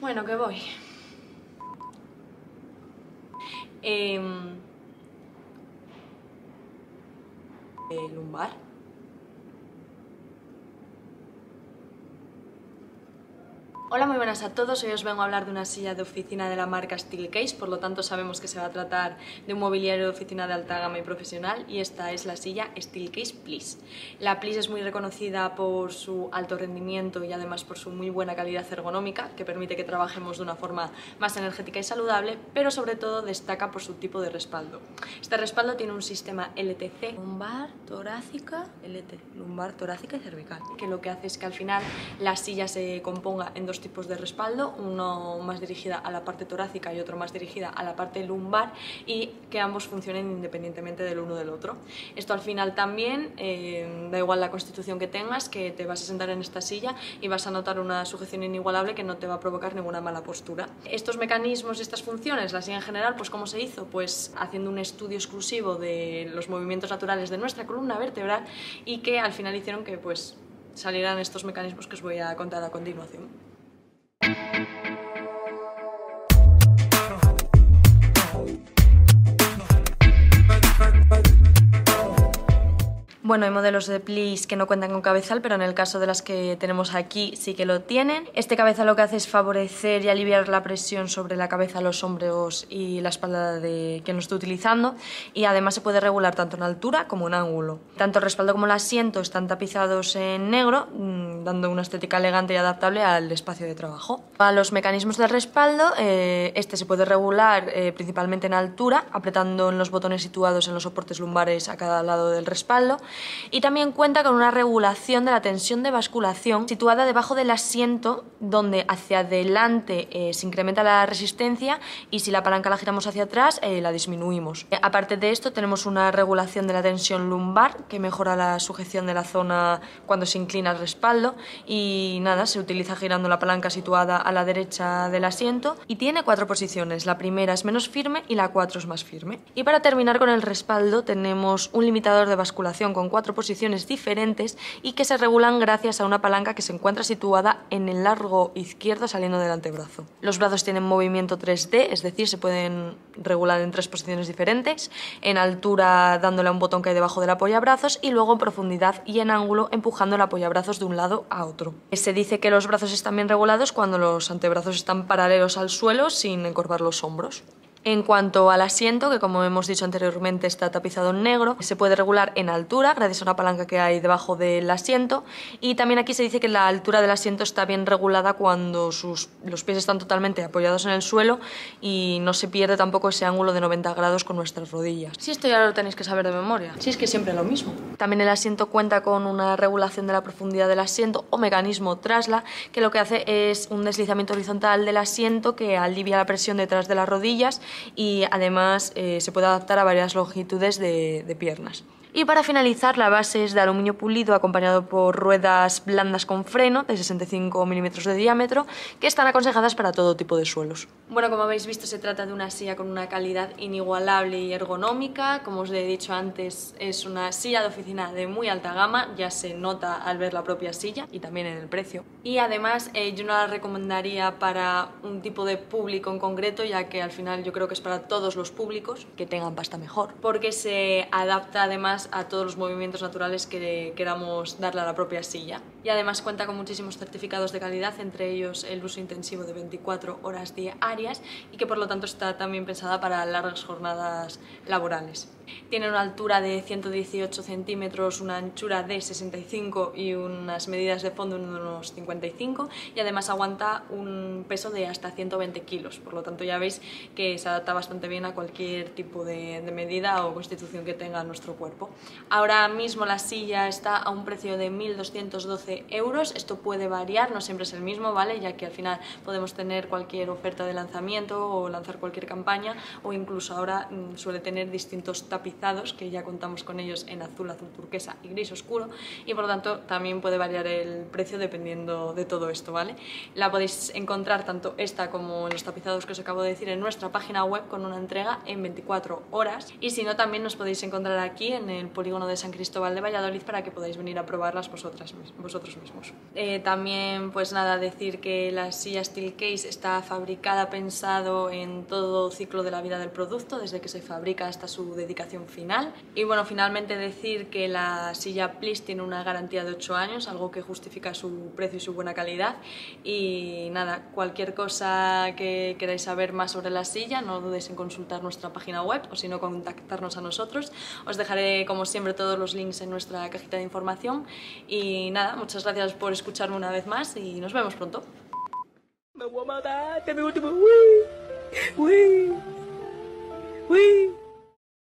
Bueno, que voy. Eh, lumbar. Hola, muy buenas a todos. Hoy os vengo a hablar de una silla de oficina de la marca Steelcase, por lo tanto sabemos que se va a tratar de un mobiliario de oficina de alta gama y profesional y esta es la silla Steelcase Please. La Please es muy reconocida por su alto rendimiento y además por su muy buena calidad ergonómica, que permite que trabajemos de una forma más energética y saludable, pero sobre todo destaca por su tipo de respaldo. Este respaldo tiene un sistema LTC, lumbar, torácica, LT, lumbar, torácica y cervical, que lo que hace es que al final la silla se componga en dos tipos de respaldo, uno más dirigida a la parte torácica y otro más dirigida a la parte lumbar y que ambos funcionen independientemente del uno del otro. Esto al final también, eh, da igual la constitución que tengas, que te vas a sentar en esta silla y vas a notar una sujeción inigualable que no te va a provocar ninguna mala postura. Estos mecanismos y estas funciones, la silla en general, pues ¿cómo se hizo? Pues haciendo un estudio exclusivo de los movimientos naturales de nuestra columna vertebral y que al final hicieron que pues salieran estos mecanismos que os voy a contar a continuación. Bueno, hay modelos de plis que no cuentan con cabezal, pero en el caso de las que tenemos aquí sí que lo tienen. Este cabezal lo que hace es favorecer y aliviar la presión sobre la cabeza, los hombros y la espalda de quien lo esté utilizando y además se puede regular tanto en altura como en ángulo. Tanto el respaldo como el asiento están tapizados en negro, mm, dando una estética elegante y adaptable al espacio de trabajo. Para los mecanismos de respaldo, eh, este se puede regular eh, principalmente en altura, apretando en los botones situados en los soportes lumbares a cada lado del respaldo y también cuenta con una regulación de la tensión de basculación situada debajo del asiento donde hacia adelante eh, se incrementa la resistencia y si la palanca la giramos hacia atrás eh, la disminuimos. Eh, aparte de esto tenemos una regulación de la tensión lumbar que mejora la sujeción de la zona cuando se inclina el respaldo y nada, se utiliza girando la palanca situada a la derecha del asiento y tiene cuatro posiciones, la primera es menos firme y la cuatro es más firme. Y para terminar con el respaldo tenemos un limitador de basculación con cuatro posiciones diferentes y que se regulan gracias a una palanca que se encuentra situada en el largo izquierdo saliendo del antebrazo. Los brazos tienen movimiento 3D, es decir, se pueden regular en tres posiciones diferentes, en altura dándole a un botón que hay debajo del apoyabrazos y luego en profundidad y en ángulo empujando el apoyabrazos de un lado a otro. Se dice que los brazos están bien regulados cuando los antebrazos están paralelos al suelo sin encorvar los hombros. En cuanto al asiento, que como hemos dicho anteriormente está tapizado en negro, se puede regular en altura gracias a una palanca que hay debajo del asiento y también aquí se dice que la altura del asiento está bien regulada cuando sus, los pies están totalmente apoyados en el suelo y no se pierde tampoco ese ángulo de 90 grados con nuestras rodillas. Si esto ya lo tenéis que saber de memoria, si es que siempre lo mismo. También el asiento cuenta con una regulación de la profundidad del asiento o mecanismo trasla que lo que hace es un deslizamiento horizontal del asiento que alivia la presión detrás de las rodillas y además eh, se puede adaptar a varias longitudes de piernas. Y para finalizar, la base es de aluminio pulido acompañado por ruedas blandas con freno de 65 milímetros de diámetro que están aconsejadas para todo tipo de suelos. Bueno, como habéis visto, se trata de una silla con una calidad inigualable y ergonómica. Como os he dicho antes, es una silla de oficina de muy alta gama, ya se nota al ver la propia silla y también en el precio. Y además, eh, yo no la recomendaría para un tipo de público en concreto, ya que al final yo creo que es para todos los públicos que tengan pasta mejor, porque se adapta además a todos los movimientos naturales que queramos darle a la propia silla. Y además cuenta con muchísimos certificados de calidad, entre ellos el uso intensivo de 24 horas diarias y que por lo tanto está también pensada para largas jornadas laborales. Tiene una altura de 118 centímetros, una anchura de 65 y unas medidas de fondo de unos 55 y además aguanta un peso de hasta 120 kilos, por lo tanto ya veis que se adapta bastante bien a cualquier tipo de, de medida o constitución que tenga nuestro cuerpo. Ahora mismo la silla está a un precio de 1.212 euros, esto puede variar, no siempre es el mismo, ¿vale? Ya que al final podemos tener cualquier oferta de lanzamiento o lanzar cualquier campaña o incluso ahora mm, suele tener distintos tapizados que ya contamos con ellos en azul, azul turquesa y gris oscuro y por lo tanto también puede variar el precio dependiendo de todo esto, ¿vale? La podéis encontrar tanto esta como los tapizados que os acabo de decir en nuestra página web con una entrega en 24 horas y si no también nos podéis encontrar aquí en el polígono de San Cristóbal de Valladolid para que podáis venir a probarlas vosotras, vosotros nosotros mismos. Eh, también, pues nada, decir que la silla Steelcase está fabricada, pensado en todo ciclo de la vida del producto, desde que se fabrica hasta su dedicación final. Y bueno, finalmente decir que la silla Please tiene una garantía de 8 años, algo que justifica su precio y su buena calidad. Y nada, cualquier cosa que queráis saber más sobre la silla, no dudéis en consultar nuestra página web o si no contactarnos a nosotros. Os dejaré como siempre todos los links en nuestra cajita de información y nada, muchas gracias por escucharme una vez más y nos vemos pronto.